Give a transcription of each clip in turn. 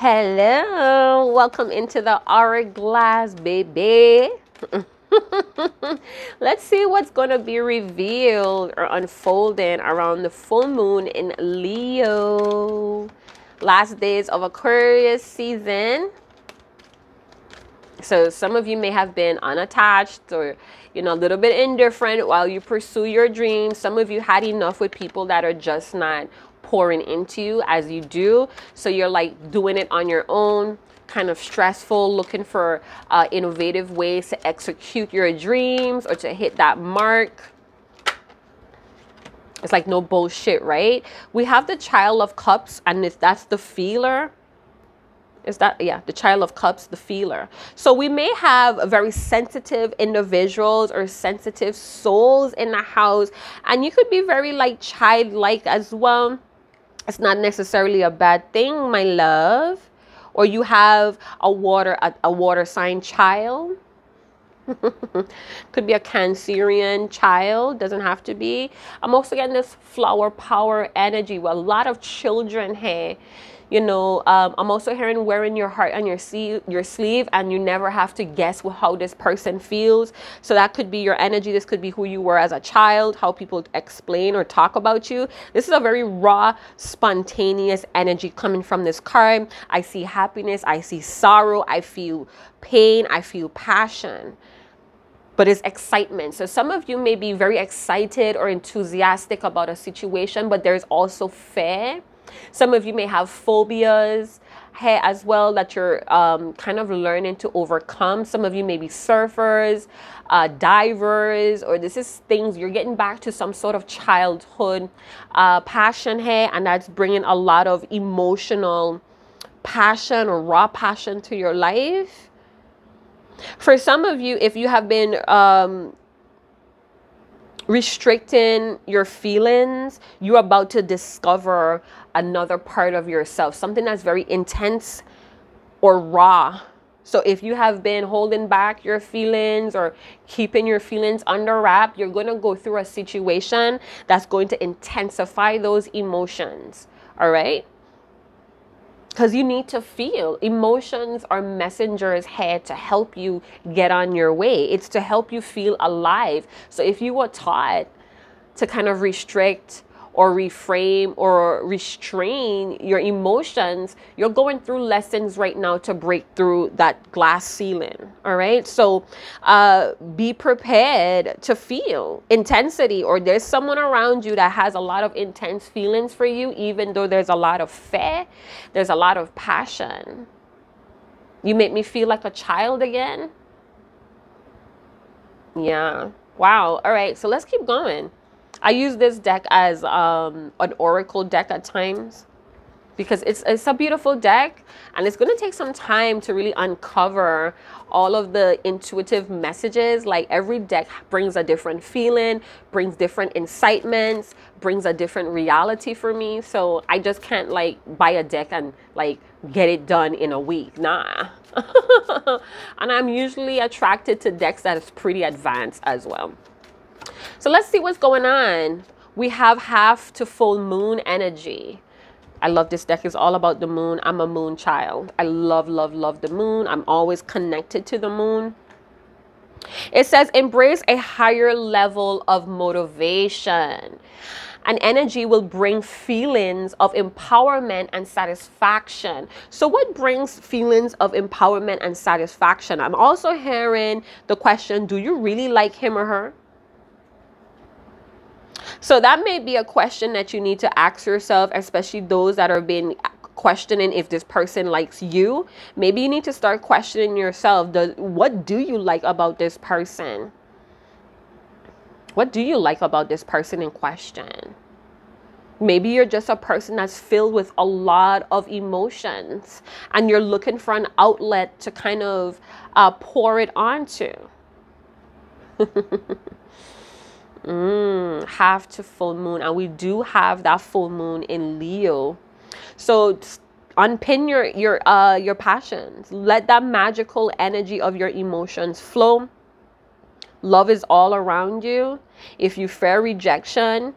Hello, welcome into the hourglass, baby. Let's see what's going to be revealed or unfolding around the full moon in Leo. Last days of Aquarius season. So some of you may have been unattached or you know a little bit indifferent while you pursue your dreams. Some of you had enough with people that are just not pouring into you as you do. So you're like doing it on your own, kind of stressful, looking for uh, innovative ways to execute your dreams or to hit that mark. It's like no bullshit, right? We have the Child of Cups, and if that's the feeler. Is that, yeah, the Child of Cups, the feeler. So we may have very sensitive individuals or sensitive souls in the house, and you could be very like childlike as well it's not necessarily a bad thing, my love. Or you have a water a, a water sign child. Could be a Cancerian child, doesn't have to be. I'm also getting this flower power energy with a lot of children here you know um, i'm also hearing wearing your heart on your, see- your sleeve and you never have to guess how this person feels. So that could be your energy. This could be who you were as a child how people explain or talk about you. This is a very raw spontaneous energy coming from this card. I see happiness. I see sorrow. I feel pain. I feel passion. But it's excitement. So some of you may be very excited or enthusiastic about a situation, but there's also fear some of you may have phobias hey, as well that you're um, kind of learning to overcome. Some of you may be surfers, uh, divers, or this is things you're getting back to some sort of childhood uh, passion here, and that's bringing a lot of emotional passion or raw passion to your life. For some of you, if you have been um, restricting your feelings, you're about to discover another part of yourself, something that's very intense or raw. So if you have been holding back your feelings or keeping your feelings under wrap, you're going to go through a situation that's going to intensify those emotions. All right? Because you need to feel. Emotions are messengers here to help you get on your way. It's to help you feel alive. So if you were taught to kind of restrict or reframe or restrain your emotions, you're going through lessons right now to break through that glass ceiling. All right. So uh, be prepared to feel intensity, or there's someone around you that has a lot of intense feelings for you, even though there's a lot of fear, there's a lot of passion. You make me feel like a child again. Yeah. Wow. All right. So let's keep going. I use this deck as um, an oracle deck at times because it's, it's a beautiful deck and it's going to take some time to really uncover all of the intuitive messages. Like every deck brings a different feeling brings different incitements brings a different reality for me. So i just can't like buy a deck and like get it done in a week. Nah. And i'm usually attracted to decks that is pretty advanced as well so let's see what's going on. We have half to full moon energy. I love this deck. It's all about the moon. I'm a moon child. I love, love, love the moon. I'm always connected to the moon. It says embrace a higher level of motivation. An energy will bring feelings of empowerment and satisfaction. So, what brings feelings of empowerment and satisfaction? I'm also hearing the question do you really like him or her? So that may be a question that you need to ask yourself, especially those that are being questioning if this person likes you. Maybe you need to start questioning yourself. Does, what do you like about this person? What do you like about this person in question? Maybe you're just a person that's filled with a lot of emotions and you're looking for an outlet to kind of uh, pour it onto. Mm, half to full moon. And we do have that full moon in Leo. So unpin your your uh your passions. Let that magical energy of your emotions flow. Love is all around you. If you fear rejection,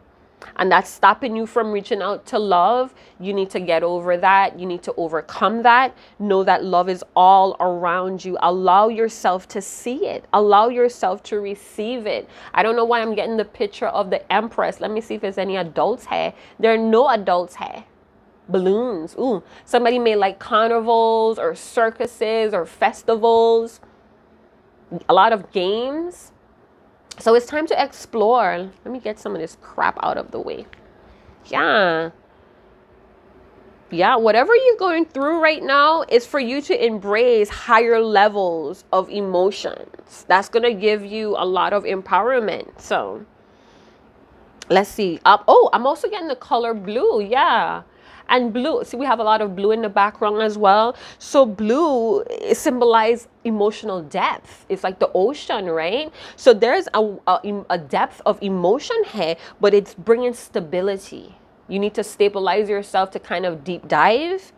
and that's stopping you from reaching out to love, you need to get over that. You need to overcome that. Know that love is all around you. Allow yourself to see it, allow yourself to receive it. I don't know why I'm getting the picture of the Empress. Let me see if there's any adults here. There are no adults here. Balloons. Ooh, somebody may like carnivals or circuses or festivals. A lot of games so it's time to explore. Let me get some of this crap out of the way. Yeah. Yeah, whatever you're going through right now is for you to embrace higher levels of emotions. That's going to give you a lot of empowerment. So let's see. Oh, I'm also getting the color blue. Yeah and blue see we have a lot of blue in the background as well. So blue symbolizes emotional depth. It's like the ocean right? So there's a, a, a depth of emotion here but it's bringing stability. You need to stabilize yourself to kind of deep dive.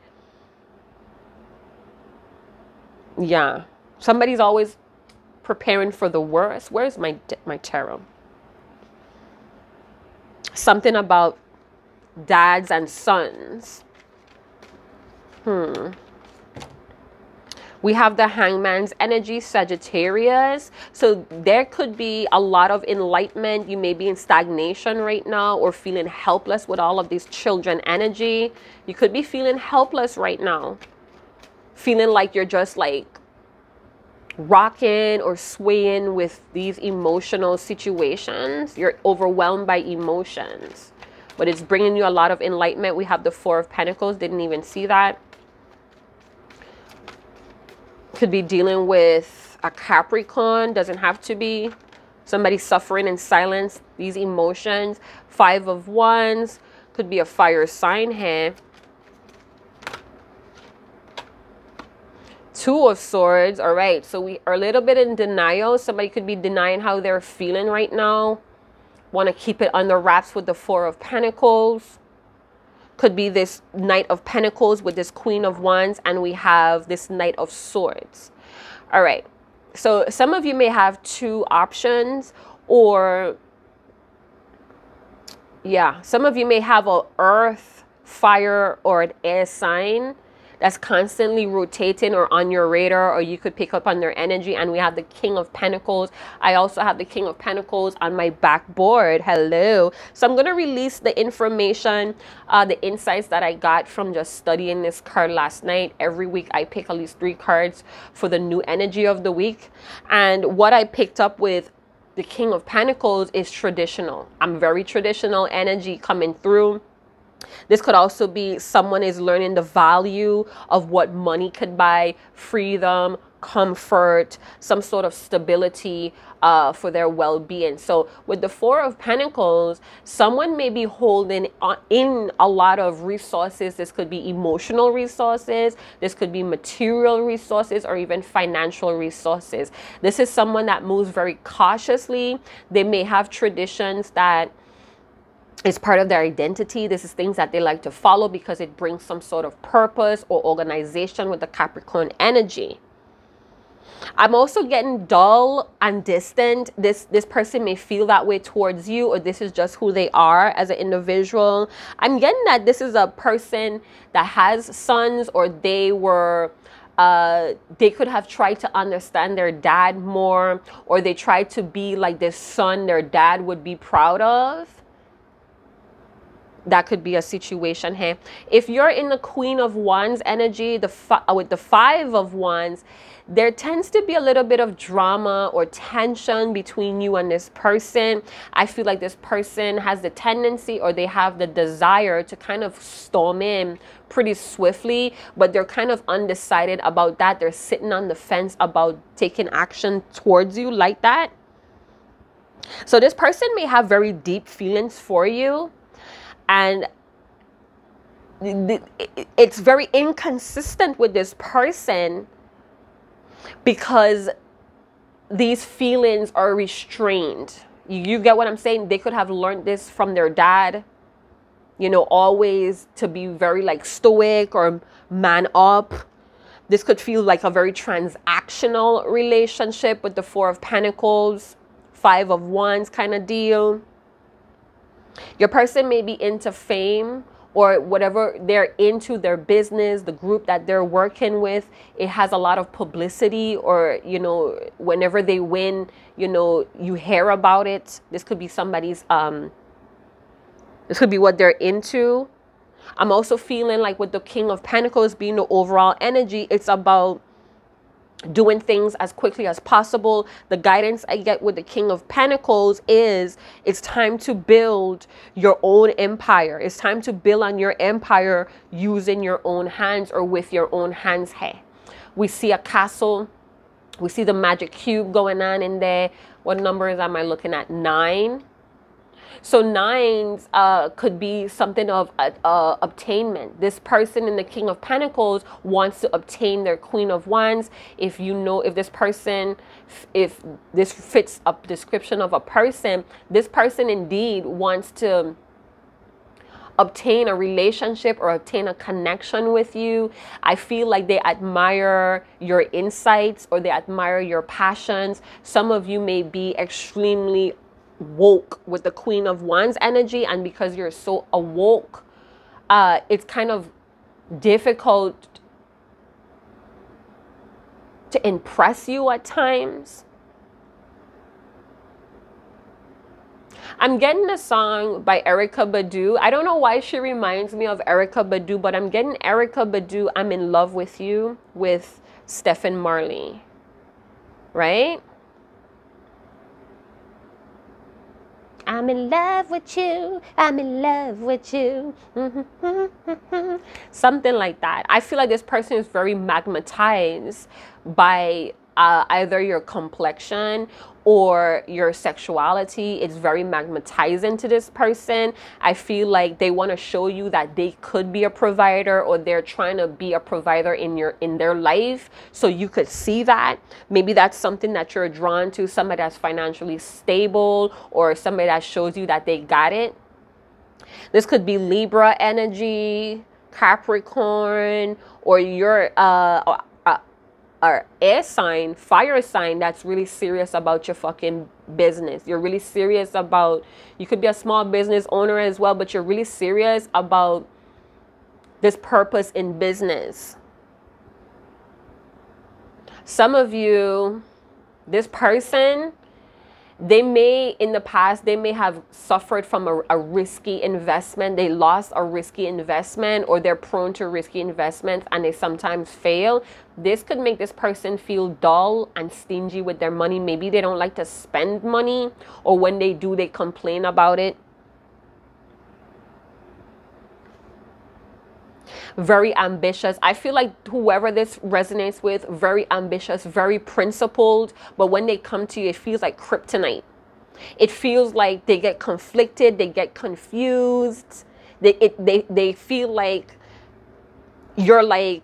Yeah. Somebody's always preparing for the worst. Where's my my tarot? Something about dads and sons. Hmm. We have the hangman's energy, Sagittarius. So there could be a lot of enlightenment. You may be in stagnation right now or feeling helpless with all of these children energy. You could be feeling helpless right now. Feeling like you're just like rocking or swaying with these emotional situations. You're overwhelmed by emotions but it's bringing you a lot of enlightenment. We have the Four of Pentacles. Didn't even see that. Could be dealing with a Capricorn. Doesn't have to be. Somebody suffering in silence. These emotions. Five of Wands. Could be a fire sign here. Two of Swords. All right. So we are a little bit in denial. Somebody could be denying how they're feeling right now want to keep it under wraps with the Four of Pentacles. Could be this Knight of Pentacles with this Queen of Wands, and we have this Knight of Swords. All right. So some of you may have two options, or yeah, some of you may have a earth, fire, or an air sign that's constantly rotating or on your radar or you could pick up on their energy. And we have the king of pentacles. I also have the king of pentacles on my backboard. Hello. So i'm going to release the information uh, the insights that i got from just studying this card last night. Every week i pick at least three cards for the new energy of the week. And what i picked up with the king of pentacles is traditional. I'm very traditional energy coming through this could also be someone is learning the value of what money could buy, freedom, comfort, some sort of stability uh, for their well being. So, with the Four of Pentacles, someone may be holding in a lot of resources. This could be emotional resources, this could be material resources, or even financial resources. This is someone that moves very cautiously. They may have traditions that is part of their identity. This is things that they like to follow because it brings some sort of purpose or organization with the Capricorn energy. I'm also getting dull and distant. This this person may feel that way towards you or this is just who they are as an individual. I'm getting that this is a person that has sons or they were uh, they could have tried to understand their dad more or they tried to be like this son their dad would be proud of that could be a situation here. If you're in the Queen of Wands energy, the uh, with the Five of Wands, there tends to be a little bit of drama or tension between you and this person. I feel like this person has the tendency or they have the desire to kind of storm in pretty swiftly, but they're kind of undecided about that. They're sitting on the fence about taking action towards you like that. So this person may have very deep feelings for you and it's very inconsistent with this person because these feelings are restrained. You get what I'm saying? They could have learned this from their dad, you know, always to be very like stoic or man up. This could feel like a very transactional relationship with the Four of Pentacles, Five of Wands kind of deal Your person may be into fame or whatever they're into their business, the group that they're working with, it has a lot of publicity or, you know, whenever they win, you know, you hear about it. This could be somebody's um this could be what they're into. I'm also feeling like with the King of Pentacles being the overall energy, it's about doing things as quickly as possible. The guidance I get with the King of Pentacles is it's time to build your own empire. It's time to build on your empire using your own hands or with your own hands. Hey, we see a castle. We see the magic cube going on in there. What numbers am I looking at? Nine. So nines uh, could be something of uh, uh, obtainment. This person in the King of Pentacles wants to obtain their Queen of Wands. If you know, if this person, if this fits a description of a person, this person indeed wants to obtain a relationship or obtain a connection with you. I feel like they admire your insights or they admire your passions. Some of you may be extremely woke with the Queen of Wands energy, and because you're so awoke, uh, it's kind of difficult to impress you at times. I'm getting a song by Erykah Badu. I don't know why she reminds me of Erykah Badu, but I'm getting Erykah Badu, I'm in love with you, with Stephen Marley. Right? I'm in love with you. I'm in love with you. Something like that. I feel like this person is very magnetized by uh, either your complexion or your sexuality it's very magnetizing to this person i feel like they want to show you that they could be a provider or they're trying to be a provider in your in their life so you could see that. Maybe that's something that you're drawn to somebody that's financially stable or somebody that shows you that they got it. This could be libra energy capricorn or your uh or air sign, fire sign that's really serious about your fucking business. You're really serious about, you could be a small business owner as well, but you're really serious about this purpose in business. Some of you, this person, they may in the past they may have suffered from a, a, risky investment. They lost a risky investment or they're prone to risky investments and they sometimes fail. This could make this person feel dull and stingy with their money. Maybe they don't like to spend money or when they do they complain about it very ambitious. I feel like whoever this resonates with, very ambitious, very principled, but when they come to you, it feels like kryptonite. It feels like they get conflicted, they get confused, they, it, they, they feel like you're like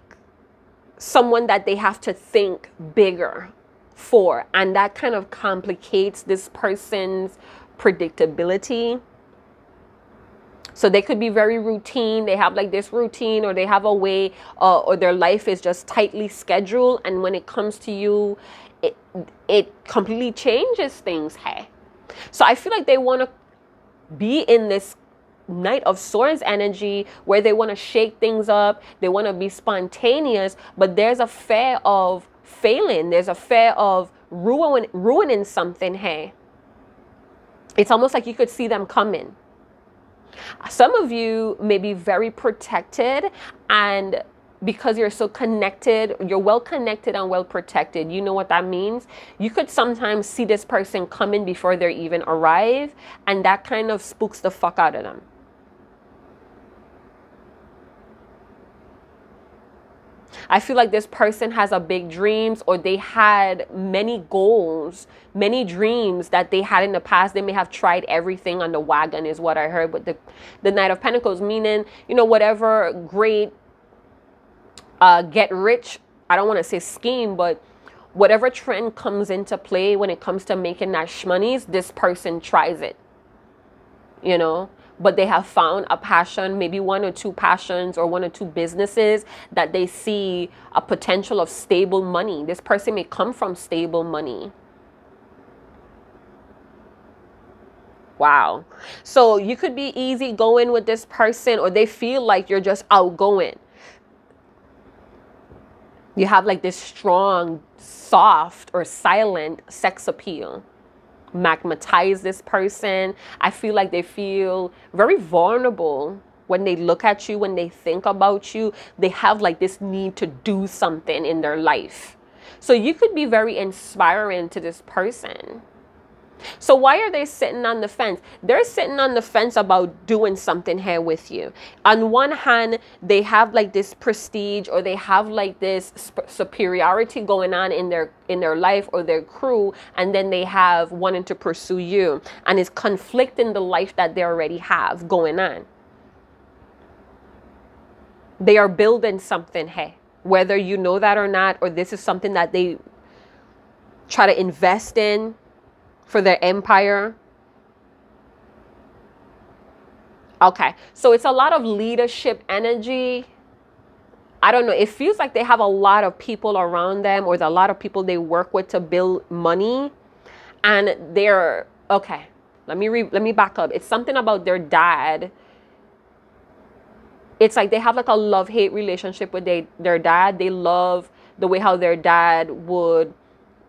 someone that they have to think bigger for. And that kind of complicates this person's predictability so they could be very routine. They have like this routine, or they have a way, uh, or their life is just tightly scheduled. And when it comes to you, it it completely changes things. Hey, so I feel like they want to be in this Knight of Swords energy where they want to shake things up, they want to be spontaneous, but there's a fear of failing, there's a fear of ruin, ruining something. Hey, it's almost like you could see them coming. Some of you may be very protected and because you're so connected, you're well connected and well protected. You know what that means? You could sometimes see this person coming before they even arrive, and that kind of spooks the fuck out of them. I feel like this person has a big dreams or they had many goals, many dreams that they had in the past. They may have tried everything on the wagon is what I heard with the, the Knight of Pentacles, meaning, you know, whatever great uh, get rich, I don't want to say scheme, but whatever trend comes into play when it comes to making that shmoneys, this person tries it. You know? But they have found a passion, maybe one or two passions or one or two businesses that they see a potential of stable money. This person may come from stable money. Wow. So you could be easy going with this person or they feel like you're just outgoing. You have like this strong, soft, or silent sex appeal. Magnetize this person. I feel like they feel very vulnerable when they look at you, when they think about you. They have like this need to do something in their life. So you could be very inspiring to this person. So why are they sitting on the fence? They're sitting on the fence about doing something here with you. On one hand, they have like this prestige or they have like this superiority going on in their in their life or their crew and then they have wanting to pursue you and it's conflicting the life that they already have going on. They are building something here, whether you know that or not or this is something that they try to invest in for their empire. Okay, so it's a lot of leadership energy. I don't know. It feels like they have a lot of people around them or a lot of people they work with to build money. And they're okay. Let me re, let me back up. It's something about their dad. It's like they have like a love-hate relationship with they, their dad. They love the way how their dad would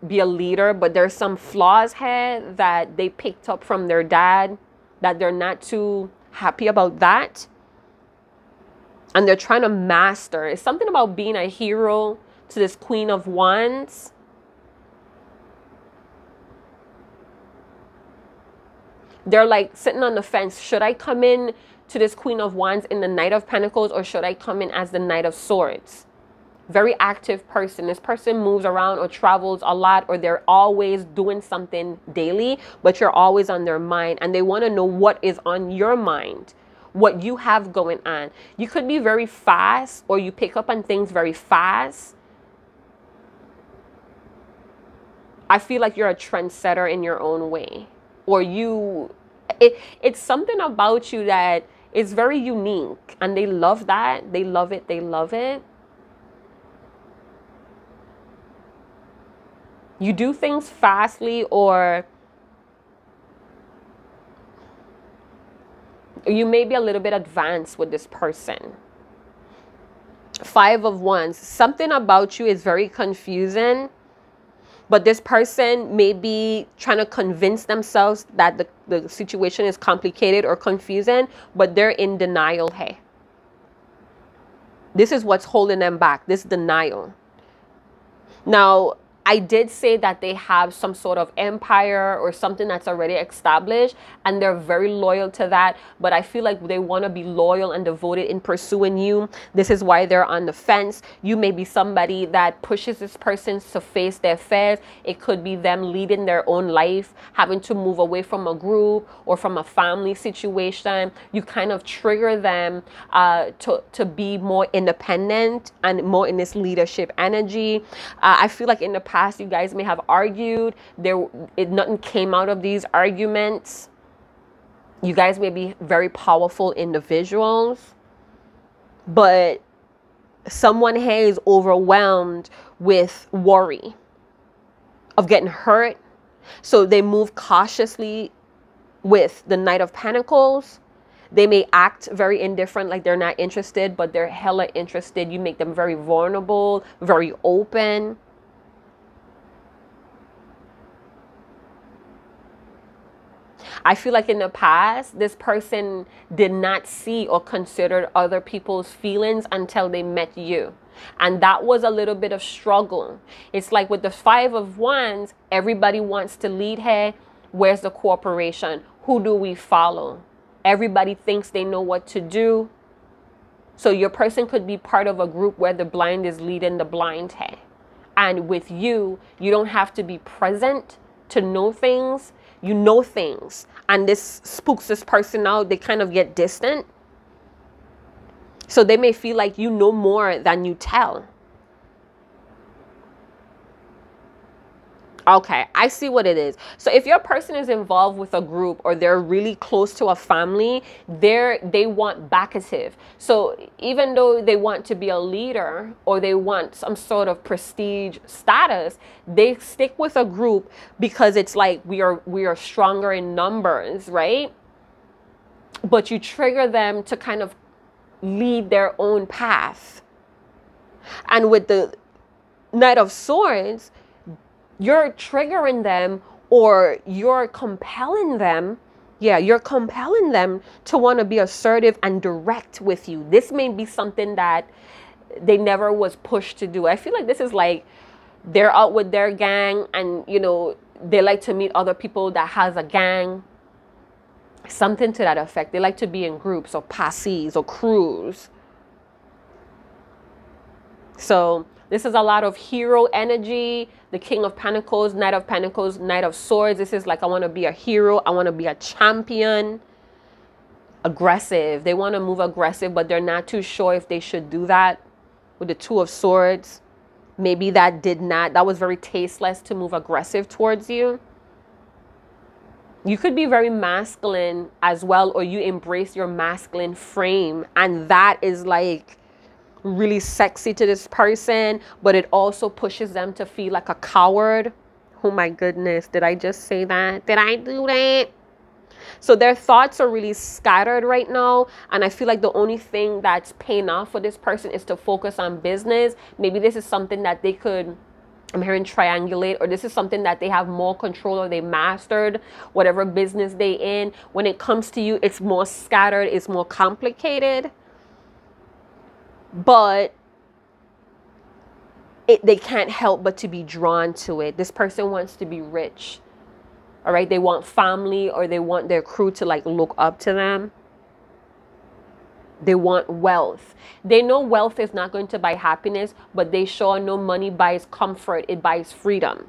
be a leader, but there's some flaws here that they picked up from their dad that they're not too happy about that. And they're trying to master. It's something about being a hero to this Queen of Wands. They're like sitting on the fence. Should I come in to this Queen of Wands in the Knight of Pentacles or should I come in as the Knight of Swords? Very active person. This person moves around or travels a lot or they're always doing something daily, but you're always on their mind and they want to know what is on your mind, what you have going on. You could be very fast or you pick up on things very fast. I feel like you're a trendsetter in your own way or you it, it's something about you that is very unique and they love that. They love it. They love it you do things fastly or you may be a little bit advanced with this person. Five of Wands. Something about you is very confusing, but this person may be trying to convince themselves that the, the situation is complicated or confusing, but they're in denial. Hey, this is what's holding them back this denial. Now, I did say that they have some sort of empire or something that's already established and they're very loyal to that. But I feel like they want to be loyal and devoted in pursuing you. This is why they're on the fence. You may be somebody that pushes this person to face their fears. It could be them leading their own life, having to move away from a group or from a family situation. You kind of trigger them uh, to, to be more independent and more in this leadership energy. Uh, I feel like in the past you guys may have argued. There it nothing came out of these arguments. You guys may be very powerful individuals but someone here is overwhelmed with worry of getting hurt. So they move cautiously with the knight of pentacles. They may act very indifferent like they're not interested but they're hella interested. You make them very vulnerable very open I feel like in the past, this person did not see or consider other people's feelings until they met you. And that was a little bit of struggle. It's like with the five of wands, everybody wants to lead here. Where's the cooperation? Who do we follow? Everybody thinks they know what to do. So your person could be part of a group where the blind is leading the blind here. And with you, you don't have to be present to know things you know things and this spooks this person out they kind of get distant. So they may feel like you know more than you tell Okay, I see what it is. So if your person is involved with a group or they're really close to a family, they're they want backative. So even though they want to be a leader or they want some sort of prestige status, they stick with a group because it's like we are we are stronger in numbers, right? But you trigger them to kind of lead their own path. And with the Knight of Swords, you're triggering them or you're compelling them yeah you're compelling them to want to be assertive and direct with you. This may be something that they never was pushed to do. I feel like this is like they're out with their gang and you know they like to meet other people that has a gang. Something to that effect. They like to be in groups or passes or crews. So this is a lot of hero energy the King of Pentacles, Knight of Pentacles, Knight of Swords. This is like, I want to be a hero. I want to be a champion. Aggressive. They want to move aggressive, but they're not too sure if they should do that with the Two of Swords. Maybe that did not, that was very tasteless to move aggressive towards you. You could be very masculine as well, or you embrace your masculine frame. And that is like, really sexy to this person, but it also pushes them to feel like a coward. Oh my goodness, did I just say that? Did I do that? So their thoughts are really scattered right now. And I feel like the only thing that's paying off for this person is to focus on business. Maybe this is something that they could, I'm hearing triangulate, or this is something that they have more control or they mastered whatever business they in. When it comes to you, it's more scattered, it's more complicated but it, they can't help but to be drawn to it. This person wants to be rich. All right, they want family or they want their crew to like look up to them. They want wealth. They know wealth is not going to buy happiness, but they sure know money buys comfort, it buys freedom.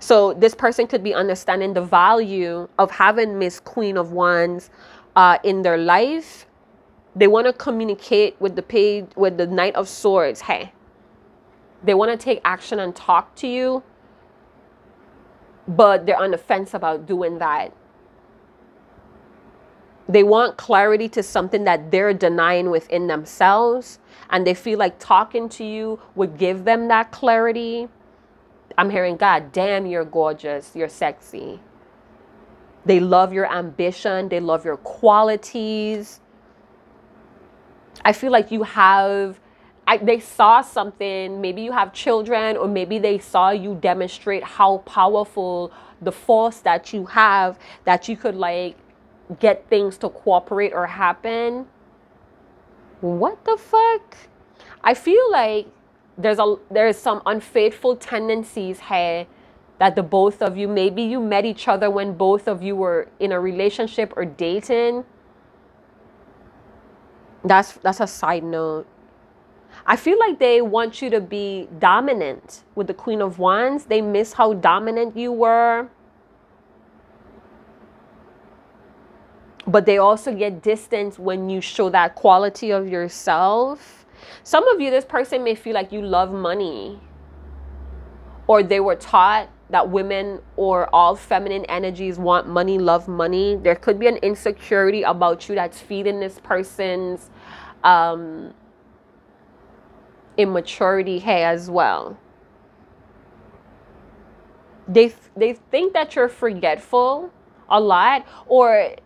So this person could be understanding the value of having Miss Queen of Wands uh, in their life they want to communicate with the page with the knight of swords. Hey they want to take action and talk to you but they're on the fence about doing that. They want clarity to something that they're denying within themselves and they feel like talking to you would give them that clarity. I'm hearing god damn you're gorgeous. You're sexy. They love your ambition. They love your qualities I feel like you have I, they saw something, maybe you have children, or maybe they saw you demonstrate how powerful the force that you have that you could like get things to cooperate or happen. What the fuck? I feel like there's a there's some unfaithful tendencies here that the both of you maybe you met each other when both of you were in a relationship or dating that's that's a side note. I feel like they want you to be dominant with the Queen of Wands. They miss how dominant you were. But they also get distance when you show that quality of yourself. Some of you, this person may feel like you love money. Or they were taught that women or all feminine energies want money, love money. There could be an insecurity about you that's feeding this person's um, immaturity here as well. They, they think that you're forgetful a lot or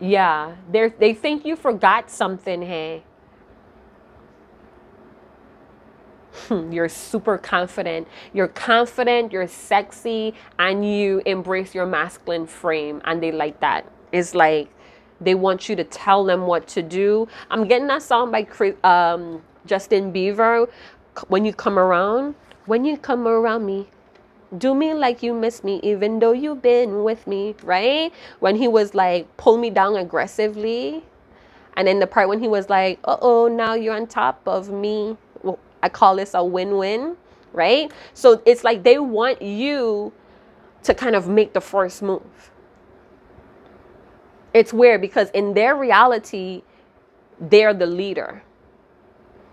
yeah, they they think you forgot something, hey. you're super confident. You're confident, you're sexy, and you embrace your masculine frame, and they like that. It's like they want you to tell them what to do. I'm getting that song by um, Justin Bieber. When you come around, when you come around me, do me like you miss me, even though you've been with me, right? When he was like, pull me down aggressively. And then the part when he was like, uh oh, now you're on top of me. Well, I call this a win win, right? So it's like they want you to kind of make the first move it's weird because in their reality, they're the leader.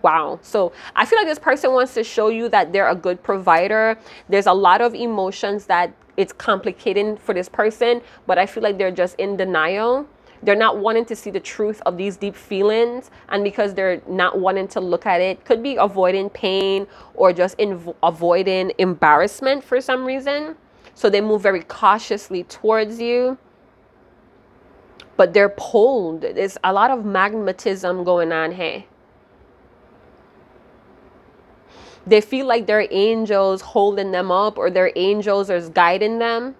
Wow. So I feel like this person wants to show you that they're a good provider. There's a lot of emotions that it's complicating for this person, but I feel like they're just in denial. They're not wanting to see the truth of these deep feelings. And because they're not wanting to look at it, could be avoiding pain or just avoiding embarrassment for some reason. So they move very cautiously towards you. But they're pulled. There's a lot of magnetism going on here. they feel like their angels holding them up or their angels are guiding them.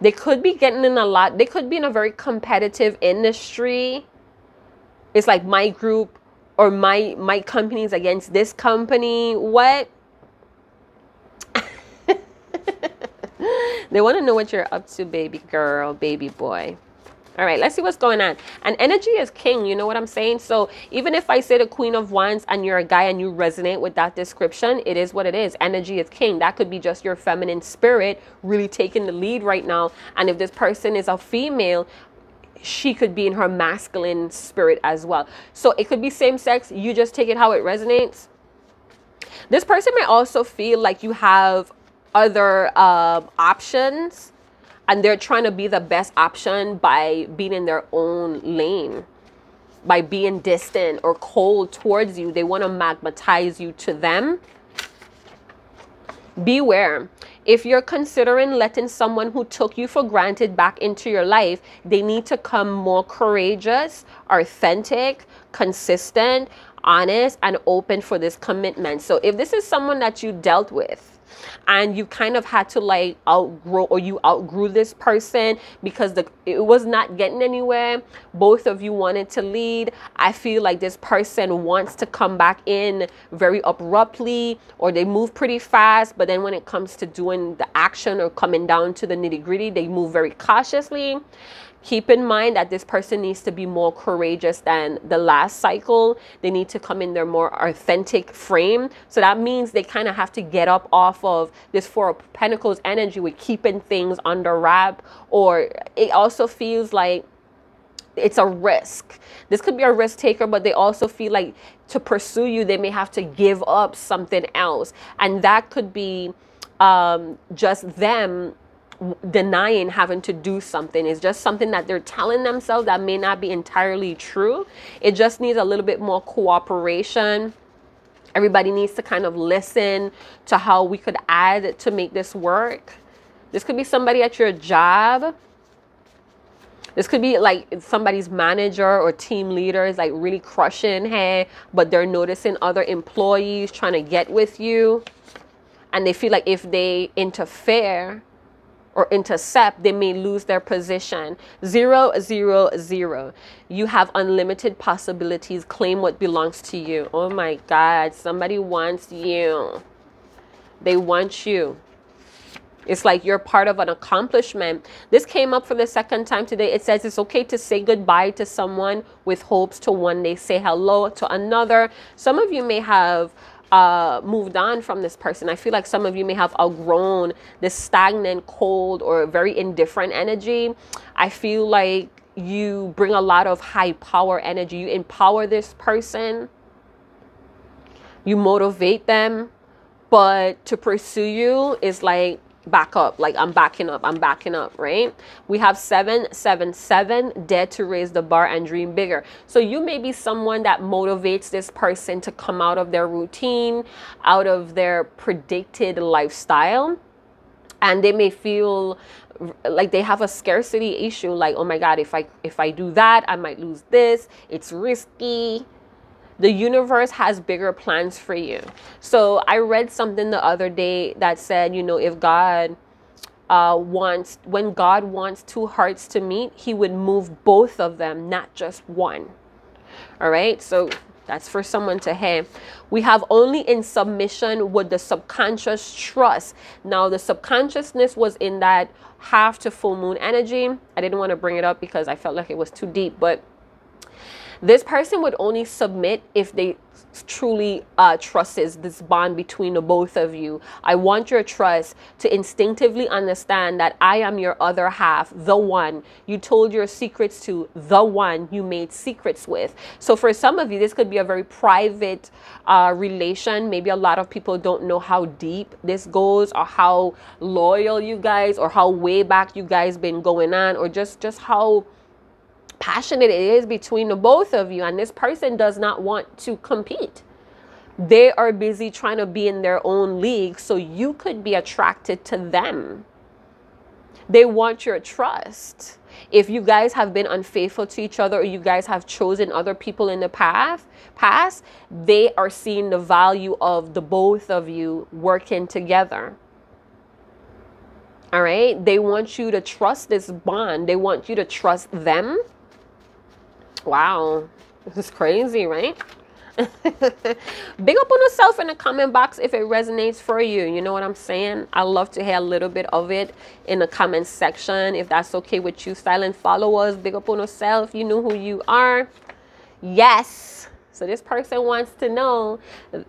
They could be getting in a lot. They could be in a very competitive industry. It's like my group or my my companies against this company. What? They want to know what you're up to, baby girl, baby boy. All right, let's see what's going on. And energy is king, you know what I'm saying? So even if I say the queen of wands and you're a guy and you resonate with that description, it is what it is. Energy is king. That could be just your feminine spirit really taking the lead right now. And if this person is a female, she could be in her masculine spirit as well. So it could be same sex. You just take it how it resonates. This person may also feel like you have other uh, options and they're trying to be the best option by being in their own lane by being distant or cold towards you. They want to magnetize you to them. Beware. If you're considering letting someone who took you for granted back into your life they need to come more courageous authentic consistent honest and open for this commitment. So if this is someone that you dealt with and you kind of had to like outgrow or you outgrew this person because the it was not getting anywhere. Both of you wanted to lead. I feel like this person wants to come back in very abruptly or they move pretty fast but then when it comes to doing the action or coming down to the nitty gritty they move very cautiously keep in mind that this person needs to be more courageous than the last cycle. They need to come in their more authentic frame. So that means they kind of have to get up off of this Four of Pentacles energy with keeping things under wrap. Or it also feels like it's a risk. This could be a risk taker, but they also feel like to pursue you, they may have to give up something else. And that could be um, just them denying having to do something. It's just something that they're telling themselves that may not be entirely true. It just needs a little bit more cooperation. Everybody needs to kind of listen to how we could add to make this work. This could be somebody at your job. This could be like somebody's manager or team leader is like really crushing hey, but they're noticing other employees trying to get with you. And they feel like if they interfere, or intercept, they may lose their position. Zero, zero, zero. You have unlimited possibilities. Claim what belongs to you. Oh my God, somebody wants you. They want you. It's like you're part of an accomplishment. This came up for the second time today. It says it's okay to say goodbye to someone with hopes to one day say hello to another. Some of you may have uh, moved on from this person. I feel like some of you may have outgrown this stagnant, cold, or very indifferent energy. I feel like you bring a lot of high power energy. You empower this person, you motivate them, but to pursue you is like back up. Like i'm backing up. I'm backing up right? We have 777 dare to raise the bar and dream bigger. So you may be someone that motivates this person to come out of their routine out of their predicted lifestyle and they may feel like they have a scarcity issue like oh my god if i if i do that i might lose this. It's risky the universe has bigger plans for you. So I read something the other day that said, you know, if God uh, wants, when God wants two hearts to meet, he would move both of them, not just one. All right. So that's for someone to have. We have only in submission would the subconscious trust. Now, the subconsciousness was in that half to full moon energy. I didn't want to bring it up because I felt like it was too deep, but This person would only submit if they truly uh, trusts this bond between the both of you. I want your trust to instinctively understand that I am your other half, the one you told your secrets to, the one you made secrets with. So for some of you, this could be a very private uh, relation. Maybe a lot of people don't know how deep this goes or how loyal you guys or how way back you guys been going on or just just how passionate it is between the both of you and this person does not want to compete. They are busy trying to be in their own league so you could be attracted to them. They want your trust. If you guys have been unfaithful to each other or you guys have chosen other people in the path past they are seeing the value of the both of you working together. All right? They want you to trust this bond. They want you to trust them Wow. This is crazy, right? Big up on yourself in the comment box if it resonates for you. You know what I'm saying? I love to hear a little bit of it in the comment section. If that's okay with you, silent followers, big up on yourself. You know who you are. Yes. So this person wants to know,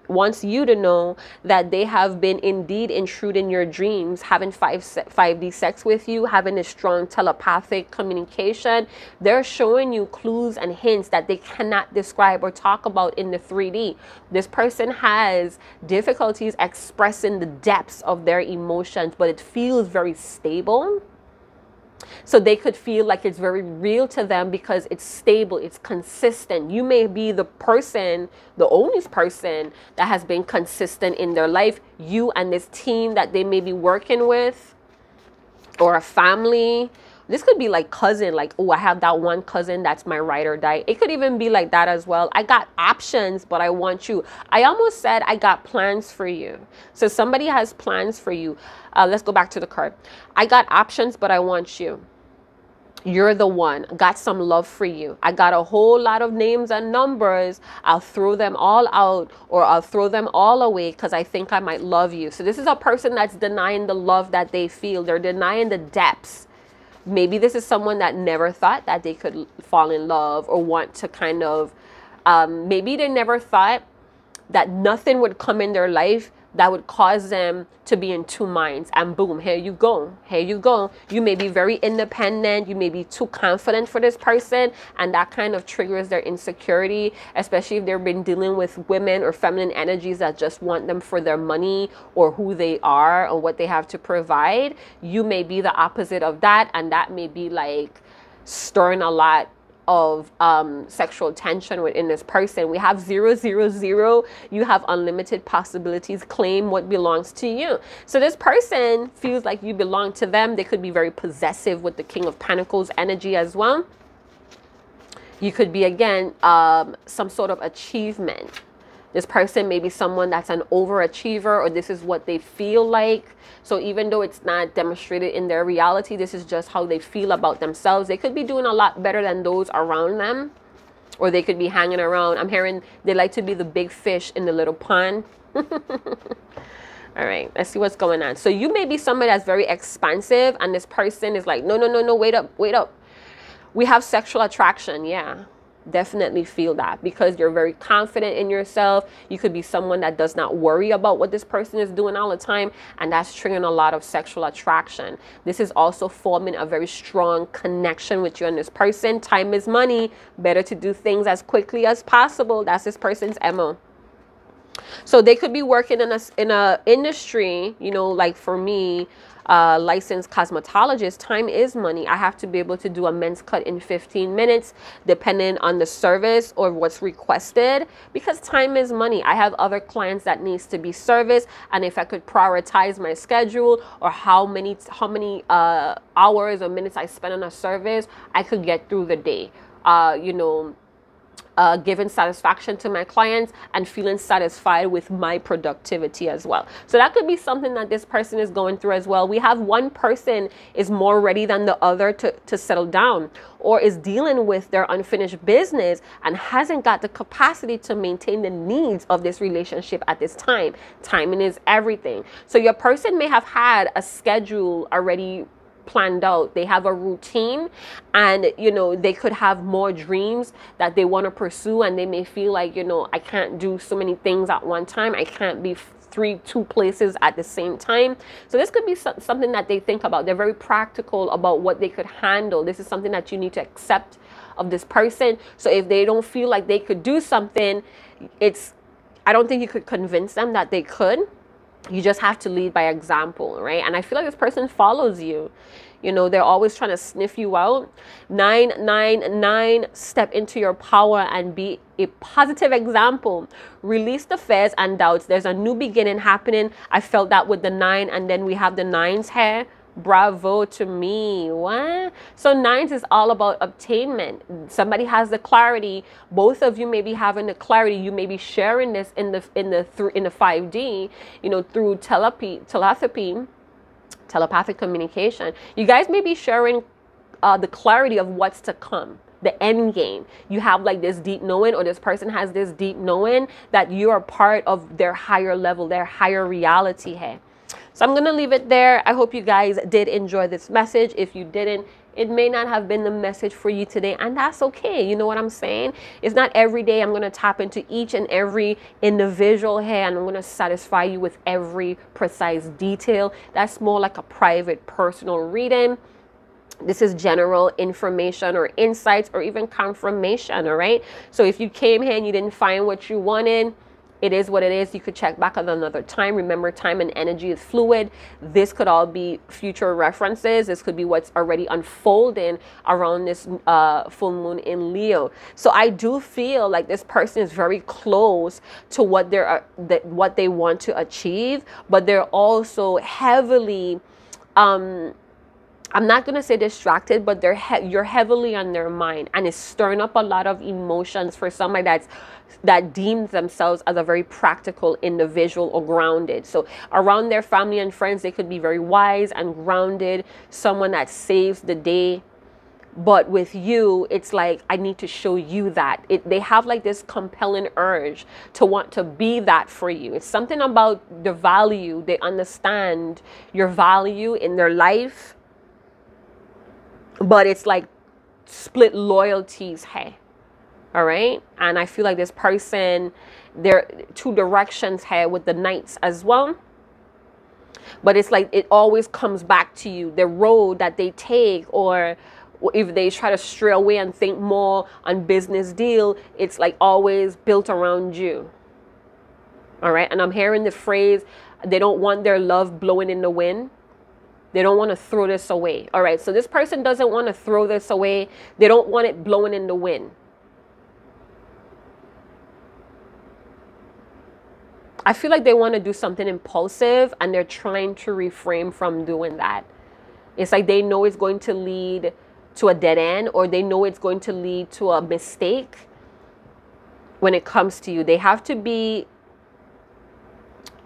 wants you to know that they have been indeed intruding your dreams, having 5, 5D sex with you, having a strong telepathic communication. They're showing you clues and hints that they cannot describe or talk about in the 3D. This person has difficulties expressing the depths of their emotions, but it feels very stable so they could feel like it's very real to them because it's stable, it's consistent. You may be the person, the only person that has been consistent in their life. You and this team that they may be working with, or a family, this could be like cousin, like, oh, I have that one cousin that's my ride or die. It could even be like that as well. I got options, but I want you. I almost said I got plans for you. So somebody has plans for you. Uh, let's go back to the card. I got options, but I want you. You're the one. Got some love for you. I got a whole lot of names and numbers. I'll throw them all out or I'll throw them all away because I think I might love you. So this is a person that's denying the love that they feel. They're denying the depths maybe this is someone that never thought that they could fall in love or want to kind of um, maybe they never thought that nothing would come in their life that would cause them to be in two minds and boom here you go here you go. You may be very independent you may be too confident for this person and that kind of triggers their insecurity especially if they've been dealing with women or feminine energies that just want them for their money or who they are or what they have to provide. You may be the opposite of that and that may be like stirring a lot of um, sexual tension within this person. We have zero, zero, zero. You have unlimited possibilities. Claim what belongs to you. So this person feels like you belong to them. They could be very possessive with the King of Pentacles energy as well. You could be, again, um, some sort of achievement this person may be someone that's an overachiever or this is what they feel like. So even though it's not demonstrated in their reality, this is just how they feel about themselves. They could be doing a lot better than those around them. Or they could be hanging around. I'm hearing they like to be the big fish in the little pond. All right, let's see what's going on. So you may be somebody that's very expansive and this person is like, no, no, no, no, wait up, wait up. We have sexual attraction, yeah definitely feel that because you're very confident in yourself. You could be someone that does not worry about what this person is doing all the time, and that's triggering a lot of sexual attraction. This is also forming a very strong connection with you and this person. Time is money. Better to do things as quickly as possible. That's this person's MO. So they could be working in a in a industry, you know, like for me, uh, licensed cosmetologist, time is money. I have to be able to do a men's cut in 15 minutes, depending on the service or what's requested, because time is money. I have other clients that needs to be serviced, and if I could prioritize my schedule or how many how many uh, hours or minutes I spend on a service, I could get through the day. Uh, you know uh, giving satisfaction to my clients and feeling satisfied with my productivity as well. So that could be something that this person is going through as well. We have one person is more ready than the other to, to settle down or is dealing with their unfinished business and hasn't got the capacity to maintain the needs of this relationship at this time. Timing is everything. So your person may have had a schedule already planned out. They have a routine and, you know, they could have more dreams that they want to pursue and they may feel like, you know, I can't do so many things at one time. I can't be three two places at the same time. So this could be something that they think about. They're very practical about what they could handle. This is something that you need to accept of this person. So if they don't feel like they could do something it's i don't think you could convince them that they could you just have to lead by example, right? And I feel like this person follows you. You know, they're always trying to sniff you out. Nine, nine, nine, step into your power and be a positive example. Release the fears and doubts. There's a new beginning happening. I felt that with the nine, and then we have the nines here bravo to me. What? So nines is all about obtainment. Somebody has the clarity. Both of you may be having the clarity. You may be sharing this in the in the through in the 5d you know through telepathy telepathy telepathic communication. You guys may be sharing uh, the clarity of what's to come the end game. You have like this deep knowing, or this person has this deep knowing that you are part of their higher level, their higher reality here. So I'm going to leave it there. I hope you guys did enjoy this message. If you didn't, it may not have been the message for you today, and that's okay. You know what I'm saying? It's not every day I'm going to tap into each and every individual here and I'm going to satisfy you with every precise detail. That's more like a private, personal reading. This is general information or insights or even confirmation, all right? So if you came here and you didn't find what you wanted, it is what it is. You could check back at another time. Remember, time and energy is fluid. This could all be future references. This could be what's already unfolding around this uh, full moon in Leo. So I do feel like this person is very close to what they're uh, that what they want to achieve, but they're also heavily. Um, I'm not gonna say distracted, but they're he- you're heavily on their mind, and it's stirring up a lot of emotions for somebody that's that deems themselves as a very practical individual or grounded. So around their family and friends, they could be very wise and grounded, someone that saves the day. But with you, it's like I need to show you that. It, they have like this compelling urge to want to be that for you. It's something about the value. They understand your value in their life but it's like split loyalties hey all right? And i feel like this person there two directions here with the knights as well. But it's like it always comes back to you the road that they take or if they try to stray away and think more on business deal it's like always built around you. All right? And i'm hearing the phrase they don't want their love blowing in the wind they don't want to throw this away. All right, so this person doesn't want to throw this away. They don't want it blowing in the wind. I feel like they want to do something impulsive and they're trying to refrain from doing that. It's like they know it's going to lead to a dead end or they know it's going to lead to a mistake when it comes to you. They have to be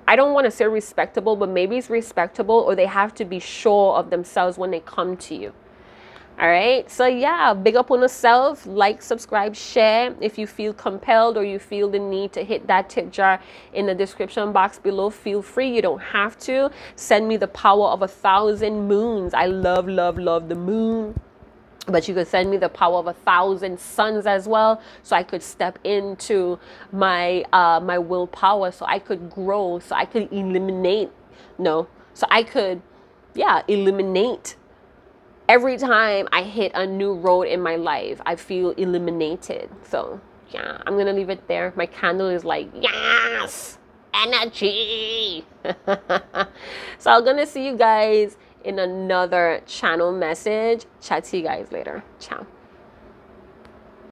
I don't want to say respectable, but maybe it's respectable or they have to be sure of themselves when they come to you. All right. So yeah, big up on yourself. Like, subscribe, share. If you feel compelled or you feel the need to hit that tip jar in the description box below, feel free. You don't have to. Send me the power of a thousand moons. I love, love, love the moon but you could send me the power of a thousand suns as well so i could step into my uh my willpower so i could grow so i could eliminate no so i could yeah eliminate. Every time i hit a new road in my life i feel eliminated so yeah i'm gonna leave it there. My candle is like yes! Energy! So i'm gonna see you guys in another channel message. Chat to you guys later. Ciao.